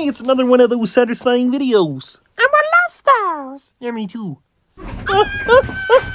Hey, it's another one of those satisfying videos. I'm love stars. Yeah, me too.